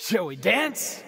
Shall we dance?